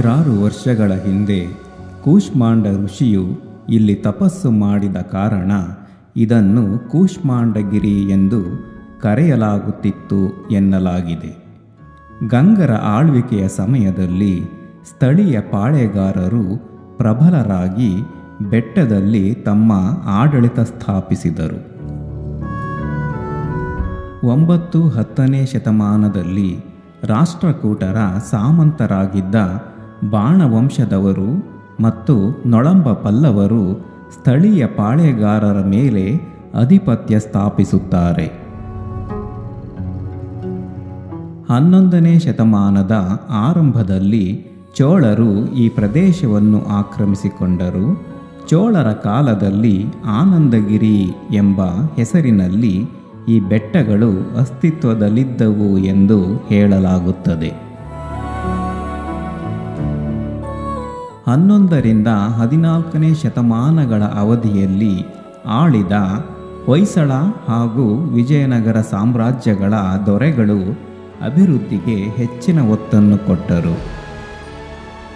ಸಾವಿರಾರು ವರ್ಷಗಳ ಹಿಂದೆ ಕೂಷ್ಮಾಂಡ ಋಷಿಯು ಇಲ್ಲಿ ತಪಸ್ಸು ಮಾಡಿದ ಕಾರಣ ಇದನ್ನು ಕೂಷ್ಮಾಂಡಗಿರಿ ಎಂದು ಕರೆಯಲಾಗುತ್ತಿತ್ತು ಎನ್ನಲಾಗಿದೆ. ಗಂಗರ ಆಳ್ವಿಕೆಯ ಸಮಯದಲ್ಲಿ ಸ್ಥಳೀಯ ಪಾಳೆಗಾರರು ಪ್ರಬಲರಾಗಿ ಬೆಟ್ಟದಲ್ಲಿ ತಮ್ಮ ಆಡಳಿತ ಸ್ಥಾಪಿಸಿದರು. ಒಂಬತ್ತು ಹತ್ತನೇ ಶತಮಾನದಲ್ಲಿ ರಾಷ್ಟ್ರಕೂಟರ ಸಾಮಂತರಾಗಿದ್ದ ಬಾಣವಂಶದವರು ಮತ್ತು ನೊಳಂಬ ಪಲ್ಲವರು ಸ್ಥಳೀಯ ಪಾಳೆಗಾರರ ಮೇಲೆ ಅಧಿಪತ್ಯ ಸ್ಥಾಪಿಸುತ್ತಾರೆ. ಹನ್ನೊಂದನೇ ಶತಮಾನದ ಆರಂಭದಲ್ಲಿ ಚೋಳರು ಈ ಪ್ರದೇಶವನ್ನು ಆಕ್ರಮಿಸಿಕೊಂಡರು. ಚೋಳರ ಕಾಲದಲ್ಲಿ ಆನಂದಗಿರಿ ಎಂಬ ಹೆಸರಿನಲ್ಲಿ ಈ ಬೆಟ್ಟಗಳು ಅಸ್ತಿತ್ವದಲ್ಲಿದ್ದವು ಎಂದು ಹೇಳಲಾಗುತ್ತದೆ. ಹನ್ನೊಂದರಿಂದ ಹದಿನಾಲ್ಕನೇ ಶತಮಾನಗಳ ಅವಧಿಯಲ್ಲಿ ಆಳಿದ ಹೊಯ್ಸಳ ಹಾಗೂ ವಿಜಯನಗರ ಸಾಮ್ರಾಜ್ಯಗಳ ದೊರೆಗಳು ಅಭಿವೃದ್ಧಿಗೆ ಹೆಚ್ಚಿನ ಒತ್ತನ್ನು ಕೊಟ್ಟರು.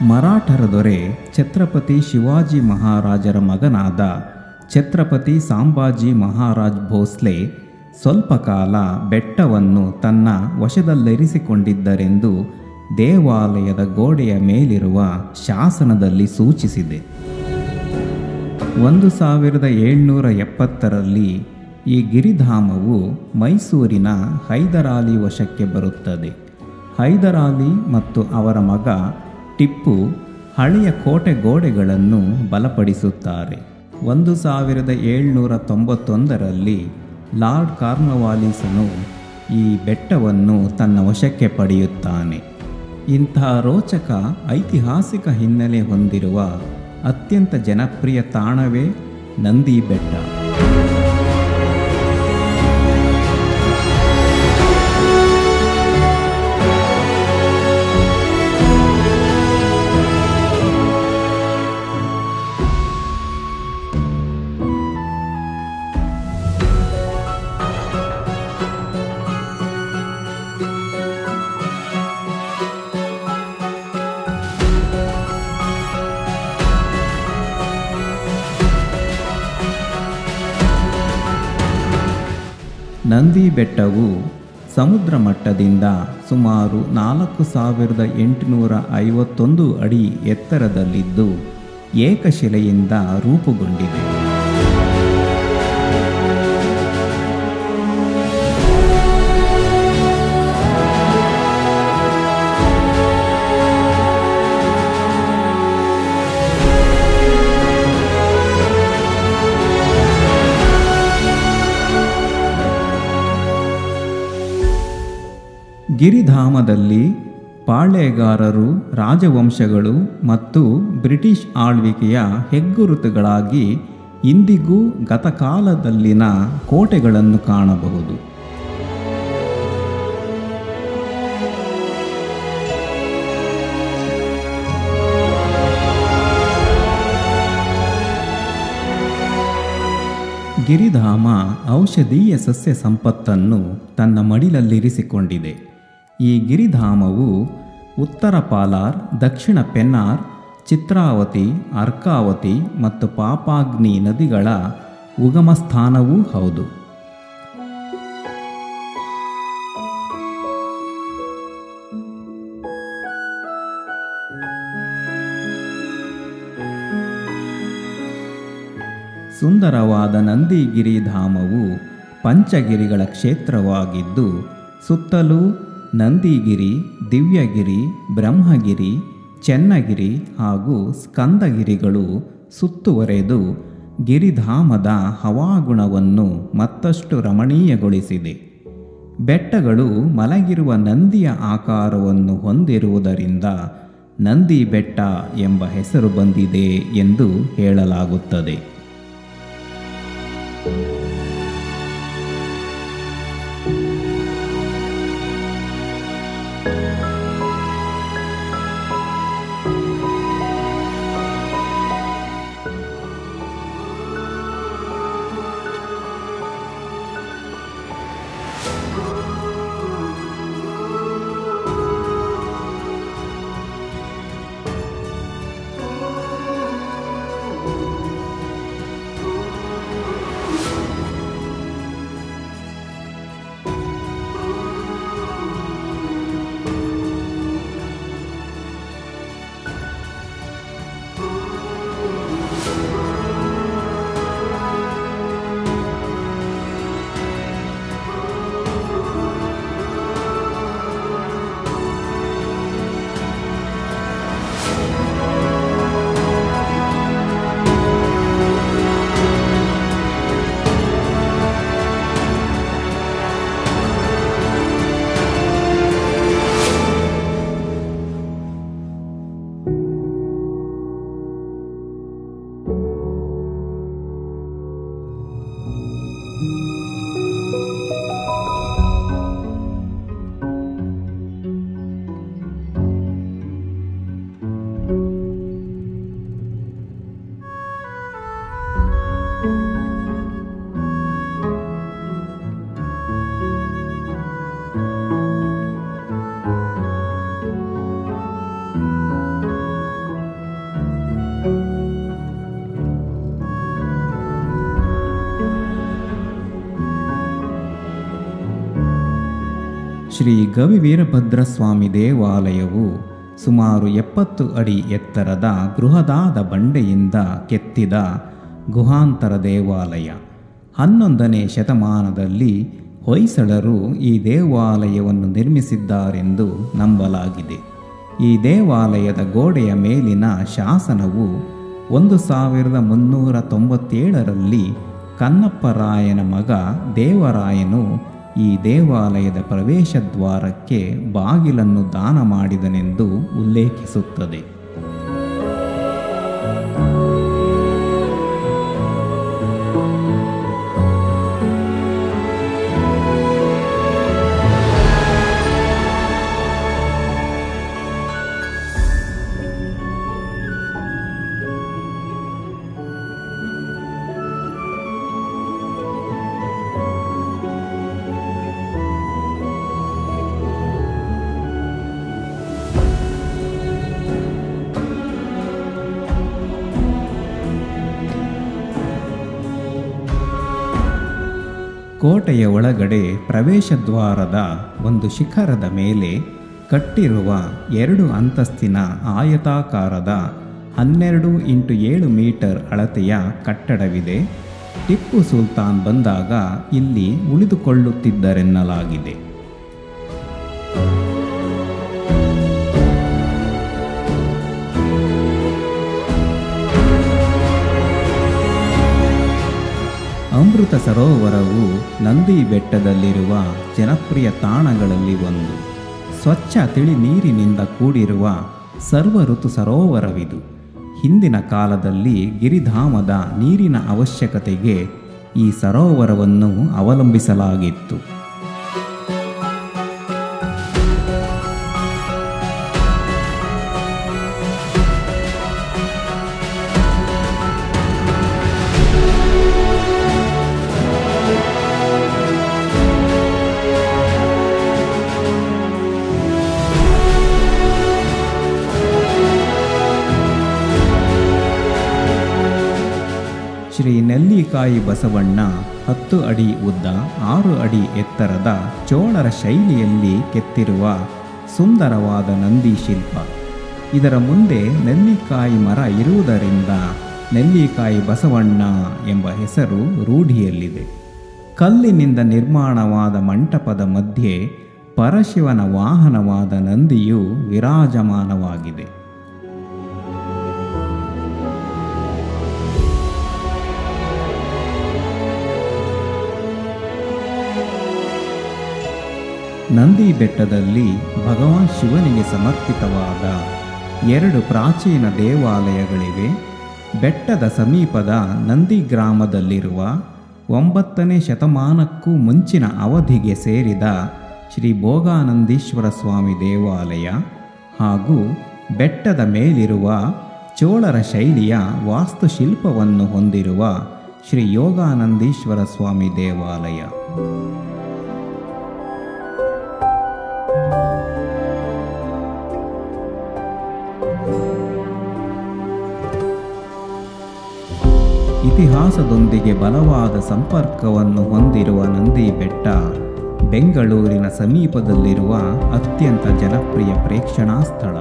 ಮರಾಠರ ದೊರೆ ಛತ್ರಪತಿ ಶಿವಾಜಿ ಮಹಾರಾಜರ ಮಗನಾದ ಛತ್ರಪತಿ ಸಾಂಬಾಜಿ ಮಹಾರಾಜ್ ಭೋಸ್ಲೆ ಸ್ವಲ್ಪ ಕಾಲ ಬೆಟ್ಟವನ್ನು ತನ್ನ ವಶದಲ್ಲಿರಿಸಿಕೊಂಡಿದ್ದರೆಂದು ದೇವಾಲಯದ ಗೋಡೆಯ ಮೇಲಿರುವ ಶಾಸನದಲ್ಲಿ ಸೂಚಿಸಿದೆ. ಒಂದು ಸಾವಿರದ ಏಳ್ನೂರ ಎಪ್ಪತ್ತರಲ್ಲಿ ಈ ಗಿರಿಧಾಮವು ಮೈಸೂರಿನ ಹೈದರಾಲಿ ವಶಕ್ಕೆ ಬರುತ್ತದೆ. ಹೈದರಾಲಿ ಮತ್ತು ಅವರ ಮಗ ಟಿಪ್ಪು ಹಳೆಯ ಕೋಟೆ ಗೋಡೆಗಳನ್ನು ಬಲಪಡಿಸುತ್ತಾರೆ. ಒಂದು ಸಾವಿರದ ಏಳ್ನೂರ ತೊಂಬತ್ತೊಂದರಲ್ಲಿ ಲಾರ್ಡ್ ಕಾರ್ನವಾಲಿಸನು ಈ ಬೆಟ್ಟವನ್ನು ತನ್ನ ವಶಕ್ಕೆ ಪಡೆಯುತ್ತಾನೆ. ಇಂತಹ ರೋಚಕ ಐತಿಹಾಸಿಕ ಹಿನ್ನೆಲೆ ಹೊಂದಿರುವ ಅತ್ಯಂತ ಜನಪ್ರಿಯ ತಾಣವೇ ನಂದಿ ಬೆಟ್ಟ. ನಂದಿ ಬೆಟ್ಟವು ಸಮುದ್ರ ಮಟ್ಟದಿಂದ ಸುಮಾರು ನಾಲ್ಕು ಸಾವಿರದ ಎಂಟುನೂರ ಐವತ್ತೊಂದು ಅಡಿ ಎತ್ತರದಲ್ಲಿದ್ದು ಏಕಶಿಲೆಯಿಂದ ರೂಪುಗೊಂಡಿದೆ. ಗಿರಿಧಾಮದಲ್ಲಿ ಪಾಳೆಗಾರರು ರಾಜವಂಶಗಳು ಮತ್ತು ಬ್ರಿಟಿಷ್ ಆಳ್ವಿಕೆಯ ಹೆಗ್ಗುರುತುಗಳಾಗಿ ಇಂದಿಗೂ ಗತಕಾಲದಲ್ಲಿನ ಕೋಟೆಗಳನ್ನು ಕಾಣಬಹುದು. ಗಿರಿಧಾಮ ಔಷಧೀಯ ಸಸ್ಯ ಸಂಪತ್ತನ್ನು ತನ್ನ ಮಡಿಲಲ್ಲಿರಿಸಿಕೊಂಡಿದೆ. ಈ ಗಿರಿಧಾಮವು ಉತ್ತರ ಪಾಲಾರ್, ದಕ್ಷಿಣ ಪೆನ್ನಾರ್, ಚಿತ್ರಾವತಿ, ಅರ್ಕಾವತಿ ಮತ್ತು ಪಾಪಾಗ್ನಿ ನದಿಗಳ ಉಗಮ ಸ್ಥಾನವೂ ಹೌದು. ಸುಂದರವಾದ ನಂದಿಗಿರಿ ಧಾಮವು ಪಂಚಗಿರಿಗಳ ಕ್ಷೇತ್ರವಾಗಿದ್ದು ಸುತ್ತಲೂ ನಂದಿಗಿರಿ, ದಿವ್ಯಗಿರಿ, ಬ್ರಹ್ಮಗಿರಿ, ಚೆನ್ನಗಿರಿ ಹಾಗೂ ಸ್ಕಂದಗಿರಿಗಳು ಸುತ್ತುವರೆದು ಗಿರಿಧಾಮದ ಹವಾಗುಣವನ್ನು ಮತ್ತಷ್ಟು ರಮಣೀಯಗೊಳಿಸಿದೆ. ಬೆಟ್ಟಗಳು ಮಲಗಿರುವ ನಂದಿಯ ಆಕಾರವನ್ನು ಹೊಂದಿರುವುದರಿಂದ ನಂದಿ ಬೆಟ್ಟ ಎಂಬ ಹೆಸರು ಬಂದಿದೆ ಎಂದು ಹೇಳಲಾಗುತ್ತದೆ. ಶ್ರೀ ಗವಿವೀರಭದ್ರಸ್ವಾಮಿ ದೇವಾಲಯವು ಸುಮಾರು ಎಪ್ಪತ್ತು ಅಡಿ ಎತ್ತರದ ಬೃಹದಾದ ಬಂಡೆಯಿಂದ ಕೆತ್ತಿದ ಗುಹಾಂತರ ದೇವಾಲಯ. ಹನ್ನೊಂದನೇ ಶತಮಾನದಲ್ಲಿ ಹೊಯ್ಸಳರು ಈ ದೇವಾಲಯವನ್ನು ನಿರ್ಮಿಸಿದ್ದಾರೆಂದು ನಂಬಲಾಗಿದೆ. ಈ ದೇವಾಲಯದ ಗೋಡೆಯ ಮೇಲಿನ ಶಾಸನವು ಒಂದು ಸಾವಿರದ ಮುನ್ನೂರ ತೊಂಬತ್ತೇಳರಲ್ಲಿ ಕನ್ನಪ್ಪರಾಯನ ಮಗ ದೇವರಾಯನು ಈ ದೇವಾಲಯದ ಪ್ರವೇಶ ದ್ವಾರಕ್ಕೆ ಬಾಗಿಲನ್ನು ದಾನ ಮಾಡಿದನೆಂದು ಉಲ್ಲೇಖಿಸುತ್ತದೆ. ಕೋಟೆಯ ಒಳಗಡೆ ಪ್ರವೇಶ ದ್ವಾರದ ಒಂದು ಶಿಖರದ ಮೇಲೆ ಕಟ್ಟಿರುವ ಎರಡು ಅಂತಸ್ತಿನ ಆಯತಾಕಾರದ ಹನ್ನೆರಡು ಇಂಟು ಏಳು ಮೀಟರ್ ಅಳತೆಯ ಕಟ್ಟಡವಿದೆ. ಟಿಪ್ಪು ಸುಲ್ತಾನ್ ಬಂದಾಗ ಇಲ್ಲಿ ಉಳಿದುಕೊಳ್ಳುತ್ತಿದ್ದರೆನ್ನಲಾಗಿದೆ. ಅಮೃತ ಸರೋವರವು ನಂದಿ ಬೆಟ್ಟದಲ್ಲಿರುವ ಜನಪ್ರಿಯ ತಾಣಗಳಲ್ಲಿ ಒಂದು. ಸ್ವಚ್ಛ ತಿಳಿ ನೀರಿನಿಂದ ಕೂಡಿರುವ ಸರ್ವ ಋತು ಸರೋವರವಿದು. ಹಿಂದಿನ ಕಾಲದಲ್ಲಿ ಗಿರಿಧಾಮದ ನೀರಿನ ಅವಶ್ಯಕತೆಗೆ ಈ ಸರೋವರವನ್ನು ಅವಲಂಬಿಸಲಾಗಿತ್ತು. ಶ್ರೀ ನೆಲ್ಲಿಕಾಯಿ ಬಸವಣ್ಣ ಹತ್ತು ಅಡಿ ಉದ್ದ, ಆರು ಅಡಿ ಎತ್ತರದ ಚೋಳರ ಶೈಲಿಯಲ್ಲಿ ಕೆತ್ತಿರುವ ಸುಂದರವಾದ ನಂದಿ ಶಿಲ್ಪ. ಇದರ ಮುಂದೆ ನೆಲ್ಲಿಕಾಯಿ ಮರ ಇರುವುದರಿಂದ ನೆಲ್ಲಿಕಾಯಿ ಬಸವಣ್ಣ ಎಂಬ ಹೆಸರು ರೂಢಿಯಲ್ಲಿದೆ. ಕಲ್ಲಿನಿಂದ ನಿರ್ಮಾಣವಾದ ಮಂಟಪದ ಮಧ್ಯೆ ಪರಶಿವನ ವಾಹನವಾದ ನಂದಿಯು ವಿರಾಜಮಾನವಾಗಿದೆ. ನಂದಿ ಬೆಟ್ಟದಲ್ಲಿ ಭಗವಾನ್ ಶಿವನಿಗೆ ಸಮರ್ಪಿತವಾದ ಎರಡು ಪ್ರಾಚೀನ ದೇವಾಲಯಗಳಿವೆ. ಬೆಟ್ಟದ ಸಮೀಪದ ನಂದಿ ಗ್ರಾಮದಲ್ಲಿರುವ ಒಂಬತ್ತನೇ ಶತಮಾನಕ್ಕೂ ಮುಂಚಿನ ಅವಧಿಗೆ ಸೇರಿದ ಶ್ರೀ ಭೋಗಾನಂದೀಶ್ವರ ಸ್ವಾಮಿ ದೇವಾಲಯ ಹಾಗೂ ಬೆಟ್ಟದ ಮೇಲಿರುವ ಚೋಳರ ಶೈಲಿಯ ವಾಸ್ತುಶಿಲ್ಪವನ್ನು ಹೊಂದಿರುವ ಶ್ರೀ ಯೋಗಾನಂದೀಶ್ವರ ಸ್ವಾಮಿ ದೇವಾಲಯ. ಇತಿಹಾಸದೊಂದಿಗೆ ಬಲವಾದ ಸಂಪರ್ಕವನ್ನು ಹೊಂದಿರುವ ನಂದಿ ಬೆಟ್ಟ ಬೆಂಗಳೂರಿನ ಸಮೀಪದಲ್ಲಿರುವ ಅತ್ಯಂತ ಜನಪ್ರಿಯ ಪ್ರೇಕ್ಷಣಾ ಸ್ಥಳ.